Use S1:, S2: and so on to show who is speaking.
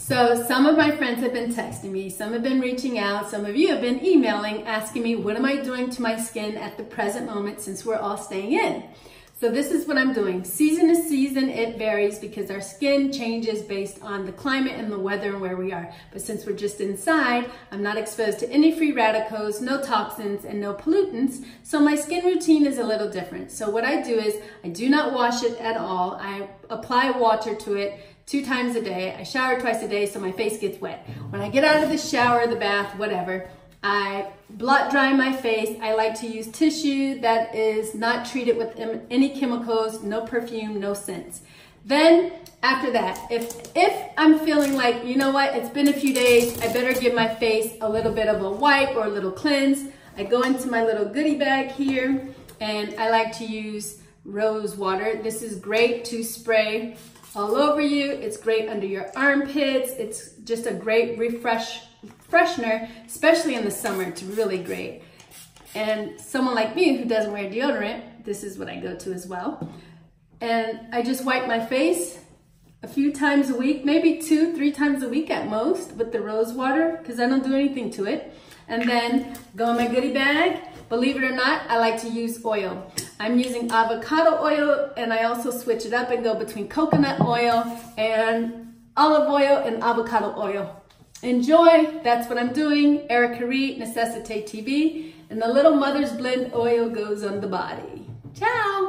S1: So some of my friends have been texting me, some have been reaching out, some of you have been emailing asking me what am I doing to my skin at the present moment since we're all staying in. So this is what I'm doing. Season to season, it varies because our skin changes based on the climate and the weather and where we are. But since we're just inside, I'm not exposed to any free radicals, no toxins, and no pollutants. So my skin routine is a little different. So what I do is I do not wash it at all. I apply water to it two times a day. I shower twice a day so my face gets wet. When I get out of the shower, the bath, whatever, I blot dry my face. I like to use tissue that is not treated with any chemicals, no perfume, no scents. Then after that, if, if I'm feeling like, you know what, it's been a few days, I better give my face a little bit of a wipe or a little cleanse. I go into my little goodie bag here and I like to use rose water. This is great to spray all over you. It's great under your armpits. It's just a great refresh freshener, especially in the summer. It's really great. And someone like me who doesn't wear deodorant, this is what I go to as well. And I just wipe my face a few times a week, maybe two, three times a week at most with the rose water because I don't do anything to it. And then go in my goodie bag. Believe it or not, I like to use oil. I'm using avocado oil and I also switch it up and go between coconut oil and olive oil and avocado oil. Enjoy, that's what I'm doing. Erica Reid, Nécessité TV, and the little mother's blend oil goes on the body. Ciao!